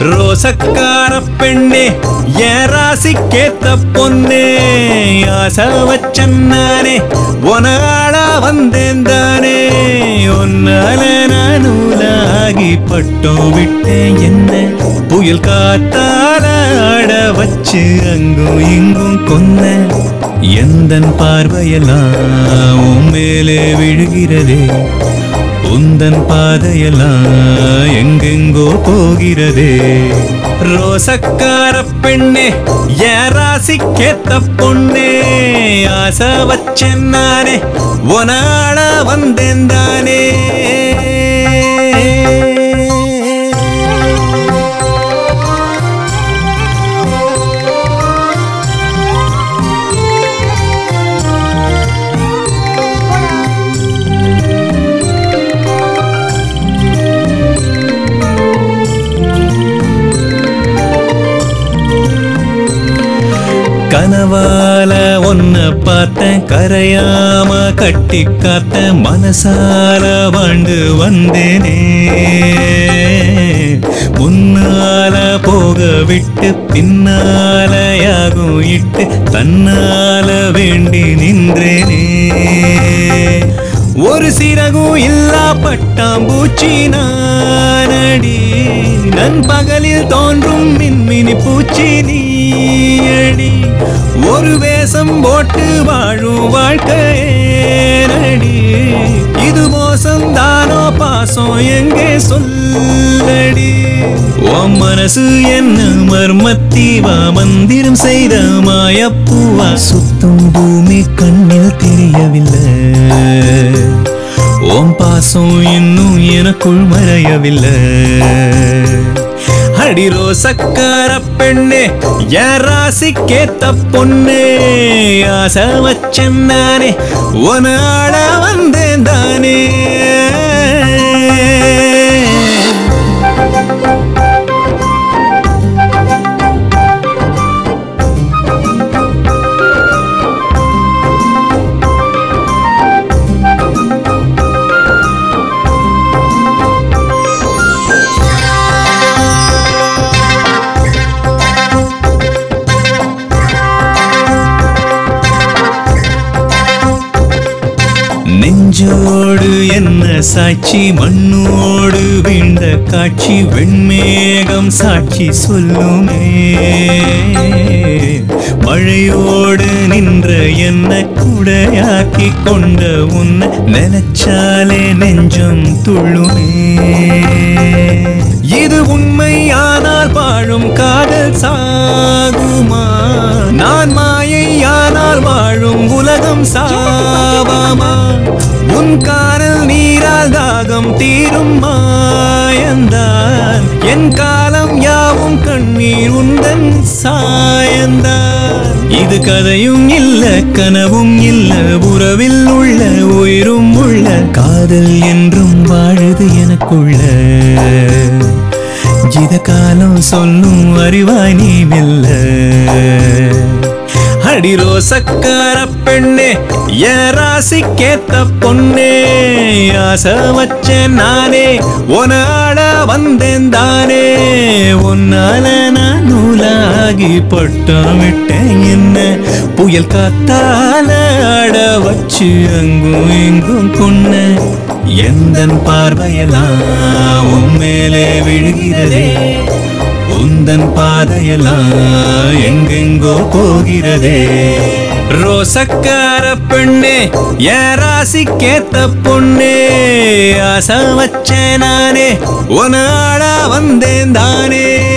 ரோசக்கார பெண்ணே என் ராசிக்கேத்த பொண்ணே ஆசை வச்சன்னானே உனாளா வந்தேன் தானே. உன்னால நான் நூலாகி பட்டம் விட்டேன் என்ன? புயல் காத்தால ஆட வச்சு அங்கும் இங்கும் கொன்ன. எந்தன் பார்வையெல்லாம் மேலே விழுகிறதே? உந்தன் பாதையெல்லாம் எங்கெங்கோ போகிறதே. ரோசக்கார பெண்ணே என் ராசிக்கேத்த பொண்ணே ஆசை வச்சேன் நானே உனாள வந்தேன் தானே. கனவால ஒன்ன பார்த்தேன் கரையாம கட்டி காத்த மனசார வாண்டு வந்தேனே. முன்னால போக விட்டு பின்னால யாகும் இட்டு தன்னால வேண்டி நின்றேனே. ஒரு சிறகும் இல்லா பட்டாம்பூச்சி நானடி கண் பகலில் தோன்றும் மின்மினி பூச்சி நீயடி. ஒரு வேஷம் போட்டு வாழும் வாழ்க்கையேனடி இது மோசம் தானோ பாசம் எங்கே சொல்லடி. உன் மனசு என்ன மர்மத்தீவா மந்திரம் செய்த மாயப்பூவா. சுத்தும் பூமி கண்ணில் தெரியவில்லை. ஓம் பாசம் இன்னும் எனக்குள் மறையவில்லை. அடி ரோசக்கார பெண்ணே என் ராசிக்கேத்த பொண்ணே ஆசை வச்சேன் நானே. உனாட வந்தேன் தானே. நெஞ்சோடு என்ன சாட்சி? மண்ணோடு வீழ்ந்த காட்சி. வெண்மேகம் சாட்சி சொல்லுமே. மழையோடு நின்ற என்ன குடையாக்கி கொண்ட உன்னை நினைச்சாலே நெஞ்சம் துள்ளுமே. இது உண்மையானால் வாழும் கா வாழும் உலகம் சாவாமா? உன் காரல் நீரால் தாகம் தீரும் மாயந்தார். என் காலம் யாவும் கண்ணீர் உந்தன் சாயந்தார். இது கதையும் இல்ல கனவும் இல்ல உறவில் உள்ள உயிரும் உள்ள காதல் என்றும் வாழுது எனக்குள்ள. ஜித காலம் சொல்லும் அறிவாய் நீ மெல்ல. அடி ரோசக்கார பெண்ணே என் ராசிக்கேத்த பொண்ணே ஆசை வச்சேன் நானே உனாட வந்தேன் தானே. உன்னால நான் நூலாகி பட்டம் விட்டேன் என்ன? புயல் காத்தால ஆட வச்சு அங்கும் எங்கும் கொன்ன. எந்த பார்வையெல்லாம் உன் மேலே விழுகிறதே? உந்தன் பாதையெல்லாம் எங்கெங்கோ போகிறதே. ரோசக்கார பெண்ணே என் ராசிக்கேத்த பொண்ணே ஆசை வச்சேன் நானே. ஒன்னாளா வந்தேன் தானே.